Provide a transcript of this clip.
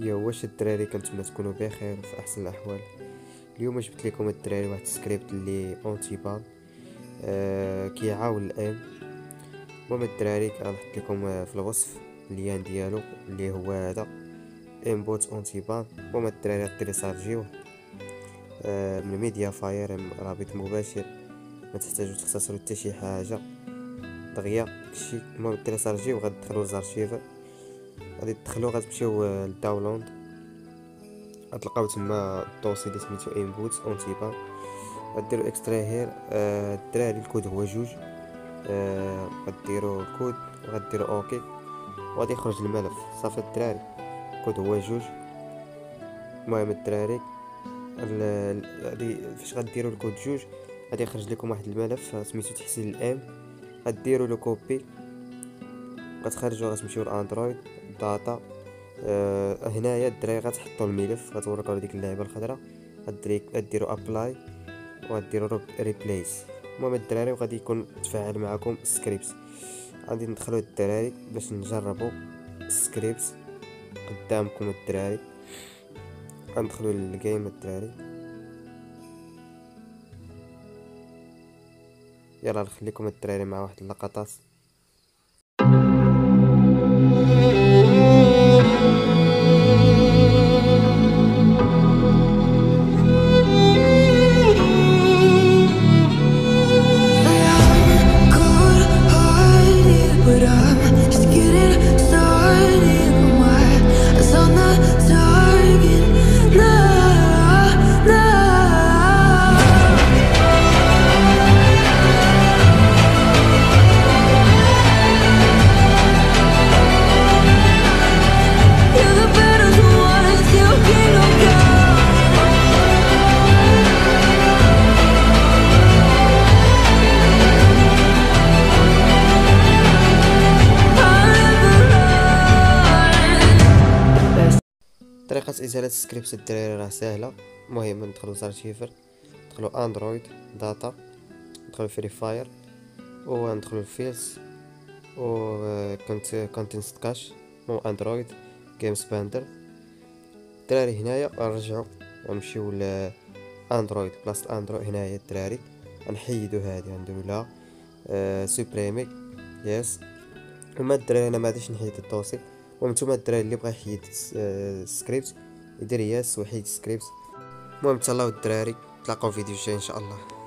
يا واش الدراري كنتمنى تكونوا بخير وفي أحسن الأحوال؟ اليوم جبت لكم الدراري واحد السكريبت اللي anti ban كيعاون ال aim المهم الدراري غنحط لكم آه، في الوصف ال lien ديالو اللي هو هذا aim bot anti ban المهم الدراري تيليشارجيوه آه من MediaFire رابط مباشر ما تحتاجوا تختصروا حتى شي حاجة. دغيا داكشي. المهم تيليشارجيو غتدخلوا ل ZArchiver غادي تدخلوا غتمشيو آه، لل download غتلقاو تما ال dossier اللي سميتو aim bot anti ban غديروا extraire آه الدراري الكود هو جوج آه غديروا الكود وغديروا OK. وغادي يخرج الملف. صافي الدراري الكود هو جوج. المهم الدراري ال- ال- غادي فاش غديروا الكود جوج غادي يخرج لكم واحد الملف سميتو تحسين ال aim. غديروا له copie. غتخرجوا غتمشيو ل Android data. آه هنايا الدراري غتحطوا الملف غتوريكم ديك اللعبه الخضراء. غديروا apply. وغديروا replace المهم الدراري وغادي يكون تفاعل معكم سكريبت غادي ندخلوا الدراري باش نجربوا سكريبت قدامكم الدراري. غندخلوا لل game الدراري. يلا نخليكم الدراري مع واحد اللقطات طريقة إزالة سكريبت الدراري راه سهلة. المهم ندخلو زار شيفر ندخلو اندرويد داتا ندخلو فري فاير وندخلو الفيلز و كنت كونتنت كاش مو اندرويد جيم سباندر الدراري هنايا نرجعو ونمشيو ل اندرويد بلاصة اندرويد هنايا الدراري. غنحيدو هادي غنديرو لها آه سوبريمي يس وما الدراري أنا ما غاديش نحيد ال dossier المهم نتوما الدراري اللي بغا يحيد آه، سكريبت يدير yes ويحيد سكريبت المهم تهلاو الدراري تلاقاو فيديو جاي إن شاء الله.